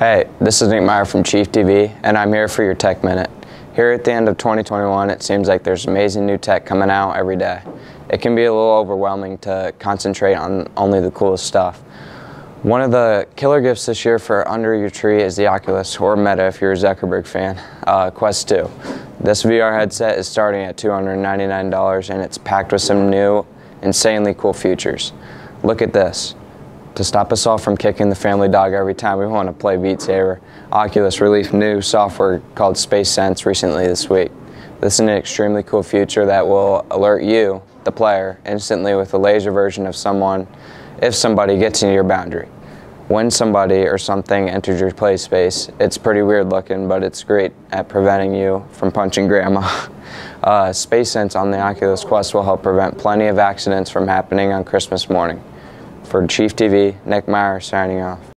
Hey, this is Nick Meyer from Chief TV, and I'm here for your Tech Minute. Here at the end of 2021, it seems like there's amazing new tech coming out every day. It can be a little overwhelming to concentrate on only the coolest stuff. One of the killer gifts this year for under your tree is the Oculus, or Meta if you're a Zuckerberg fan, uh, Quest 2. This VR headset is starting at $299 and it's packed with some new, insanely cool features. Look at this. To stop us all from kicking the family dog every time we want to play Beat Saber, Oculus released new software called Space Sense recently this week. This is an extremely cool feature that will alert you, the player, instantly with a laser version of someone if somebody gets into your boundary. When somebody or something enters your play space, it's pretty weird looking, but it's great at preventing you from punching grandma. Uh, Space Sense on the Oculus Quest will help prevent plenty of accidents from happening on Christmas morning. For Chief TV, Nick Meyer signing off.